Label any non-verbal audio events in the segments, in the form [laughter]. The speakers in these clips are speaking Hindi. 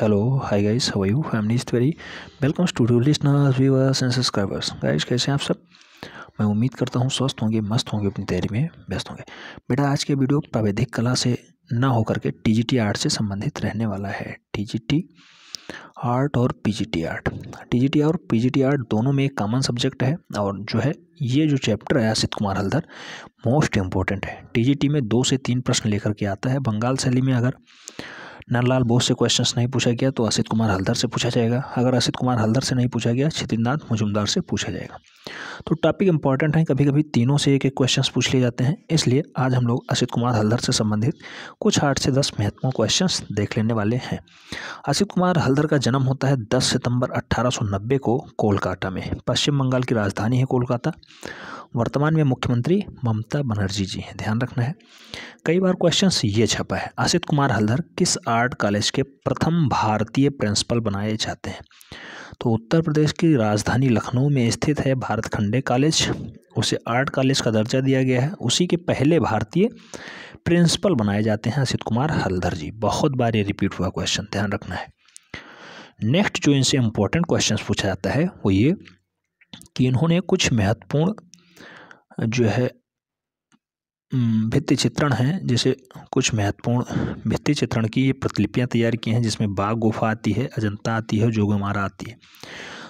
guys, how are you? Family is very welcome to listeners, viewers and subscribers. Guys, कैसे हैं आप सब? मैं उम्मीद करता हूँ स्वस्थ होंगे, मस्त होंगे अपनी तैयारी में, व्यस्त होंगे। बेटा, आज के वीडियो प्रावैधिक कला से ना होकर के टीजीटी आर्ट से संबंधित रहने वाला है। टीजीटी आर्ट और पीजीटी आर्ट टीजीटी और पीजीटी आर्ट दोनों में एक कॉमन सब्जेक्ट है और जो है, ये जो चैप्टर है आसित कुमार हल्दर मोस्ट इम्पोर्टेंट है। टीजीटी में दो से तीन प्रश्न लेकर के आता है। बंगाल शैली में अगर नरलाल बोस से क्वेश्चंस नहीं पूछा गया तो असित कुमार हल्दर से पूछा जाएगा। अगर असित कुमार हल्दर से नहीं पूछा गया छितिंदार मजुमदार से पूछा जाएगा। तो टॉपिक इंपॉर्टेंट है कभी कभी तीनों से एक एक क्वेश्चन पूछ लिए जाते हैं, इसलिए आज हम लोग असित कुमार हल्दर से संबंधित कुछ आठ से दस महत्वपूर्ण क्वेश्चन देख लेने वाले हैं। असित कुमार हल्दर का जन्म होता है दस सितंबर अट्ठारह को कोलकाता में। पश्चिम बंगाल की राजधानी है कोलकाता। वर्तमान में मुख्यमंत्री ममता बनर्जी जी हैं। ध्यान रखना है। कई बार क्वेश्चन ये छपा है असित कुमार हल्दर, किस आर्ट कॉलेज के प्रथम भारतीय प्रिंसिपल बनाए जाते हैं? तो उत्तर प्रदेश की राजधानी लखनऊ में स्थित है भारत खंडे कॉलेज उसे आर्ट कॉलेज का दर्जा दिया गया है। उसी के पहले भारतीय प्रिंसिपल बनाए जाते हैं असित कुमार हल्दर जी। बहुत बार ये रिपीट हुआ क्वेश्चन ध्यान रखना है। नेक्स्ट जो इनसे इम्पोर्टेंट क्वेश्चन पूछा जाता है, वो ये कि इन्होंने कुछ महत्वपूर्ण जो है भित्ति चित्रण हैं, जैसे कुछ महत्वपूर्ण भित्ति चित्रण की ये प्रतिलिपियाँ तैयार की हैं, जिसमें बाघ गुफा आती है, अजंता आती है जोगीमारा आती है।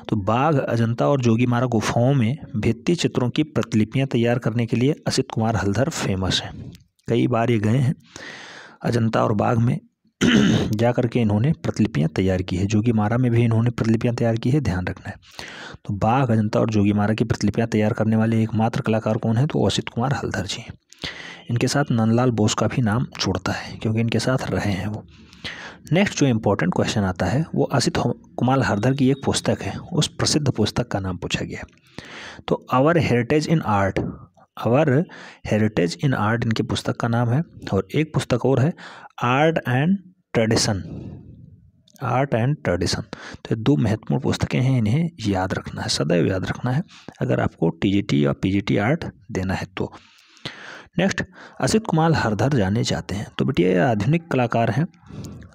तो बाघ, अजंता और जोगीमारा गुफाओं में भित्ति चित्रों की प्रतिलिपियाँ तैयार करने के लिए असित कुमार हल्दर फ़ेमस हैं। कई बार ये गए हैं, अजंता और बाघ में। [clears throat] जा करके इन्होंने प्रतिलिपियाँ तैयार की है। जोगी मारा में भी इन्होंने प्रतिलिपियाँ तैयार की है, ध्यान रखना है। तो बाघ, अजंता और जोगी मारा की प्रतिलिपियाँ तैयार करने वाले एकमात्र कलाकार कौन है? तो असित कुमार हलधर जी इनके साथ नंदलाल बोस का भी नाम जुड़ता है, क्योंकि इनके साथ रहे हैं वो। नेक्स्ट जो इम्पोर्टेंट क्वेश्चन आता है, वो असित कुमार हरदर की एक पुस्तक है। उस प्रसिद्ध पुस्तक का नाम पूछा गया तो our heritage in art our heritage in art इनकी पुस्तक का नाम है, और एक पुस्तक और है art and tradition, art and tradition. तो ये दो महत्वपूर्ण पुस्तकें हैं, इन्हें याद रखना है, सदैव याद रखना है, अगर आपको टीजीटी या पीजीटी आर्ट देना है तो। नेक्स्ट, असित कुमार हरधर जाने जाते हैं। तो बेटिया, ये आधुनिक कलाकार हैं।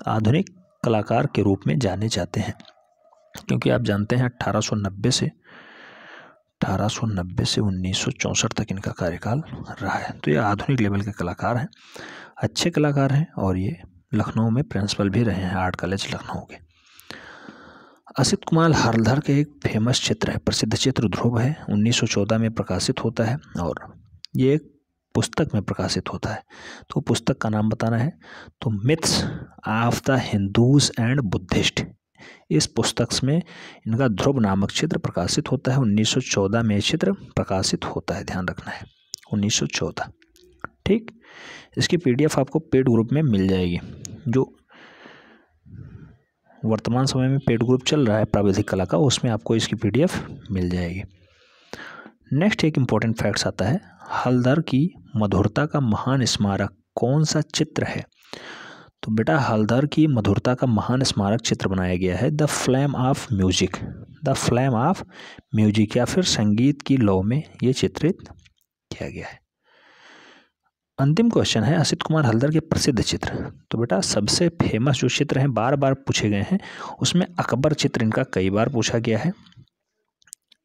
आधुनिक कलाकार के रूप में जाने जाते हैं, क्योंकि आप जानते हैं 1890 से 1890 से उन्नीस सौ चौंसठ तक इनका कार्यकाल रहा है। तो ये आधुनिक लेवल के कलाकार हैं, अच्छे कलाकार हैं और ये लखनऊ में प्रिंसिपल भी रहे हैं, आर्ट कॉलेज लखनऊ के। असित कुमार हरधर के एक फ़ेमस चित्र है, प्रसिद्ध चित्र ध्रुव है 1914 में प्रकाशित होता है और ये एक पुस्तक में प्रकाशित होता है। तो पुस्तक का नाम बताना है तो myths of the Hindus and Buddhist. इस पुस्तक में इनका ध्रुव नामक चित्र प्रकाशित होता है 1914 में चित्र प्रकाशित होता है, ध्यान रखना है 1914 ठीक? इसकी पीडीएफ आपको पेड ग्रुप में मिल जाएगी, जो वर्तमान समय में पेड ग्रुप चल रहा है प्राविधिक कला का, उसमें आपको इसकी पीडीएफ मिल जाएगी। नेक्स्ट एक इम्पोर्टेंट फैक्ट्स आता है, हल्दर की मधुरता का महान स्मारक कौन सा चित्र है? तो बेटा, हल्दर की मधुरता का महान स्मारक चित्र बनाया गया है the flame of music the flame of music या फिर संगीत की लौ में ये चित्रित किया गया है। अंतिम क्वेश्चन है, असित कुमार हल्दर के प्रसिद्ध चित्र। तो बेटा, सबसे फ़ेमस जो चित्र हैं बार बार पूछे गए हैं। उसमें अकबर चित्र इनका कई बार पूछा गया है।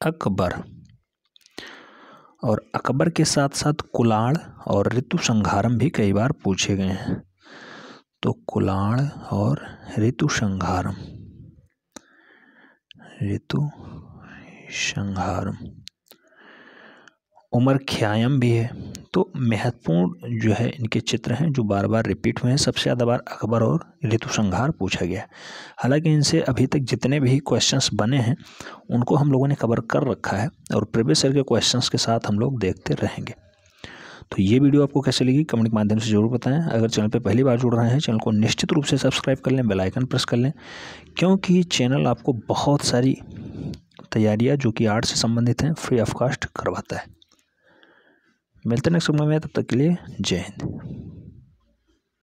अकबर। और अकबर के साथ साथ कुलाड़ और ऋतु संघारम भी कई बार पूछे गए हैं। तो कुलाड़ और ऋतु संघारम ऋतु संघारम उमर ख्याम भी है। तो महत्वपूर्ण जो है इनके चित्र हैं, जो बार बार रिपीट हुए हैं। सबसे ज़्यादा बार अकबर और ऋतु संहार पूछा गया। हालाँकि इनसे अभी तक जितने भी क्वेश्चंस बने हैं, उनको हम लोगों ने कवर कर रखा है और प्रीवियस ईयर के क्वेश्चंस के साथ हम लोग देखते रहेंगे। तो ये वीडियो आपको कैसे लगी, कमेंट के माध्यम से ज़रूर बताएँ। अगर चैनल पर पहली बार जुड़ रहे हैं, चैनल को निश्चित रूप से सब्सक्राइब कर लें बेलाइकन प्रेस कर लें, क्योंकि चैनल आपको बहुत सारी तैयारियाँ जो कि आर्ट से संबंधित हैं फ्री ऑफ़ कॉस्ट करवाता है। मिलते हैं नेक्स्ट में तब तक के लिए जय हिंद